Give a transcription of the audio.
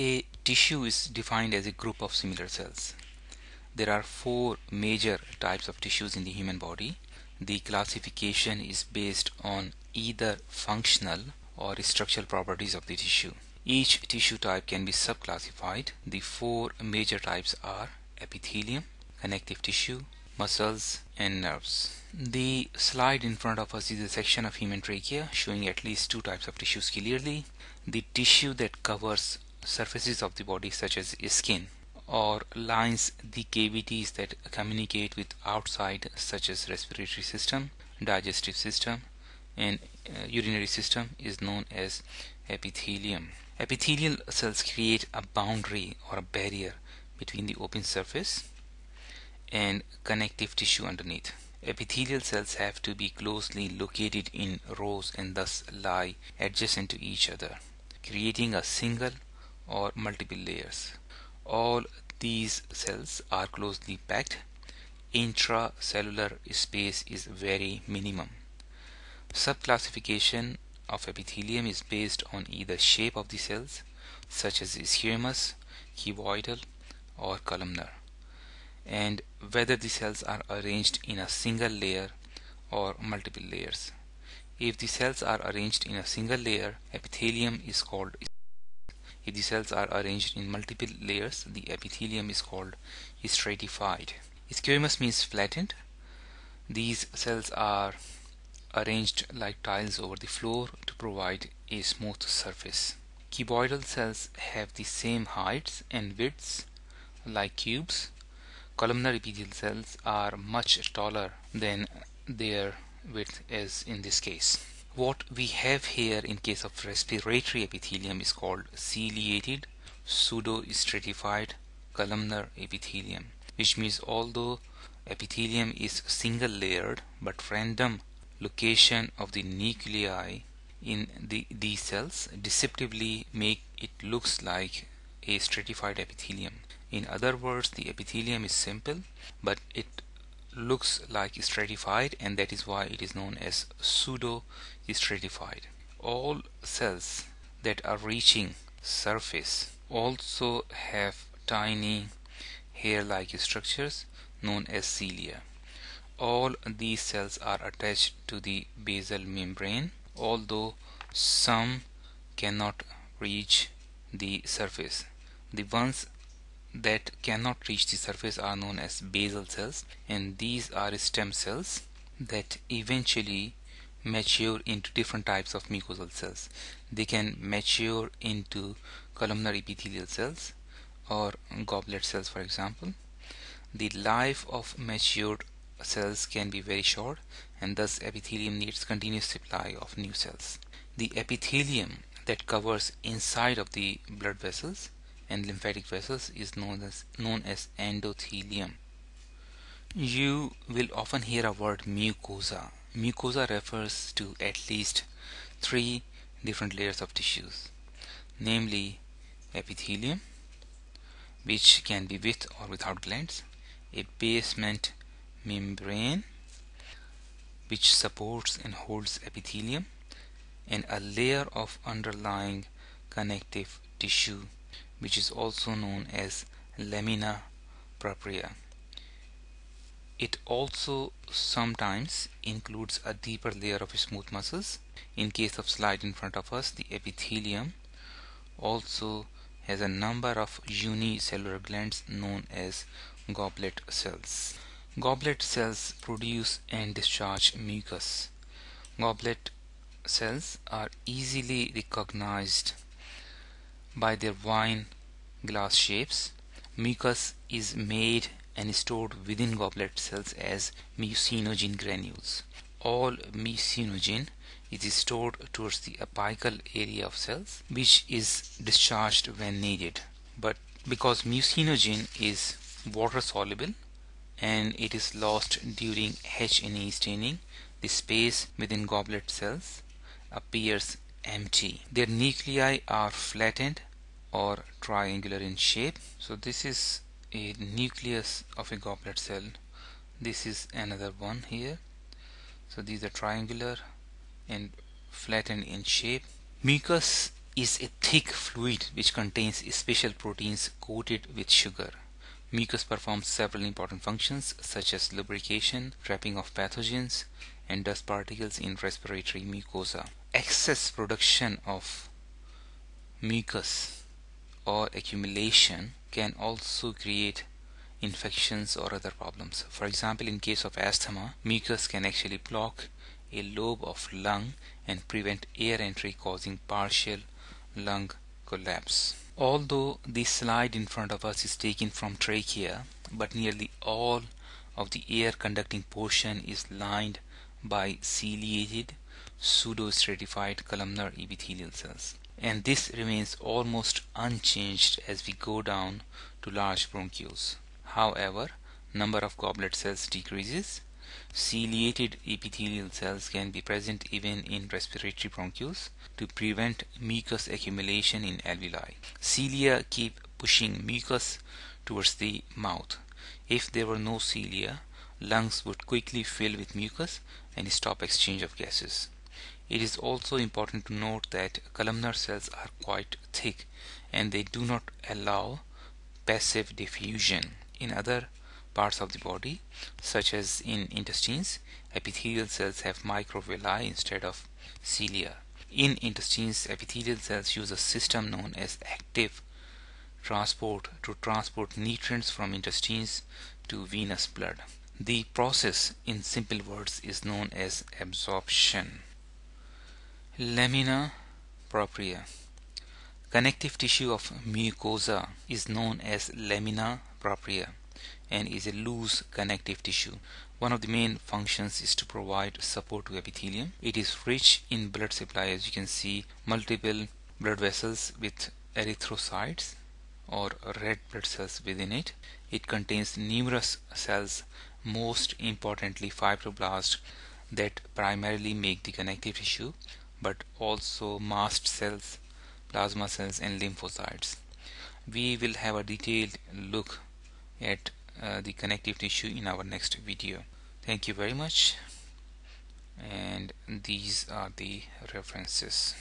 A tissue is defined as a group of similar cells. There are four major types of tissues in the human body. The classification is based on either functional or structural properties of the tissue. Each tissue type can be subclassified. The four major types are epithelium, connective tissue, muscles, and nerves. The slide in front of us is a section of human trachea showing at least two types of tissues clearly. The tissue that covers surfaces of the body such as skin or lines the cavities that communicate with outside such as respiratory system, digestive system and uh, urinary system is known as epithelium. Epithelial cells create a boundary or a barrier between the open surface and connective tissue underneath. Epithelial cells have to be closely located in rows and thus lie adjacent to each other, creating a single or multiple layers. All these cells are closely packed. Intracellular space is very minimum. Subclassification of epithelium is based on either shape of the cells such as squamous, cuboidal or columnar and whether the cells are arranged in a single layer or multiple layers. If the cells are arranged in a single layer, epithelium is called if the cells are arranged in multiple layers, the epithelium is called stratified. Squamous means flattened. These cells are arranged like tiles over the floor to provide a smooth surface. Cuboidal cells have the same heights and widths like cubes. Columnar epithelial cells are much taller than their width as in this case. What we have here in case of respiratory epithelium is called ciliated pseudo-stratified columnar epithelium which means although epithelium is single layered but random location of the nuclei in the these cells deceptively make it looks like a stratified epithelium. In other words, the epithelium is simple, but it looks like stratified and that is why it is known as pseudo stratified all cells that are reaching surface also have tiny hair-like structures known as cilia. All these cells are attached to the basal membrane although some cannot reach the surface. The ones that cannot reach the surface are known as basal cells and these are stem cells that eventually mature into different types of mucosal cells. They can mature into columnar epithelial cells or goblet cells for example. The life of matured cells can be very short and thus epithelium needs continuous supply of new cells. The epithelium that covers inside of the blood vessels and lymphatic vessels is known as known as endothelium. You will often hear a word mucosa. Mucosa refers to at least three different layers of tissues, namely epithelium, which can be with or without glands, a basement membrane, which supports and holds epithelium, and a layer of underlying connective tissue which is also known as lamina propria. It also sometimes includes a deeper layer of smooth muscles. In case of slide in front of us, the epithelium also has a number of unicellular glands known as goblet cells. Goblet cells produce and discharge mucus. Goblet cells are easily recognized by their wine glass shapes. Mucus is made and stored within goblet cells as mucinogen granules. All mucinogen is stored towards the apical area of cells which is discharged when needed. But because mucinogen is water soluble and it is lost during H&E staining, the space within goblet cells appears empty. Their nuclei are flattened or triangular in shape so this is a nucleus of a goblet cell this is another one here so these are triangular and flattened in shape mucus is a thick fluid which contains special proteins coated with sugar. Mucus performs several important functions such as lubrication, trapping of pathogens, and dust particles in respiratory mucosa. Excess production of mucus or accumulation can also create infections or other problems. For example, in case of asthma, mucus can actually block a lobe of lung and prevent air entry causing partial lung collapse. Although the slide in front of us is taken from trachea, but nearly all of the air conducting portion is lined by ciliated pseudostratified columnar epithelial cells and this remains almost unchanged as we go down to large bronchioles. However, number of goblet cells decreases. Ciliated epithelial cells can be present even in respiratory bronchioles to prevent mucus accumulation in alveoli. Cilia keep pushing mucus towards the mouth. If there were no cilia, lungs would quickly fill with mucus and stop exchange of gases. It is also important to note that columnar cells are quite thick and they do not allow passive diffusion in other parts of the body such as in intestines. Epithelial cells have microvilli instead of cilia. In intestines epithelial cells use a system known as active transport to transport nutrients from intestines to venous blood the process in simple words is known as absorption Lamina propria. Connective tissue of mucosa is known as lamina propria and is a loose connective tissue. One of the main functions is to provide support to epithelium. It is rich in blood supply as you can see multiple blood vessels with erythrocytes or red blood cells within it. It contains numerous cells most importantly fibroblasts that primarily make the connective tissue but also mast cells, plasma cells and lymphocytes. We will have a detailed look at uh, the connective tissue in our next video. Thank you very much and these are the references.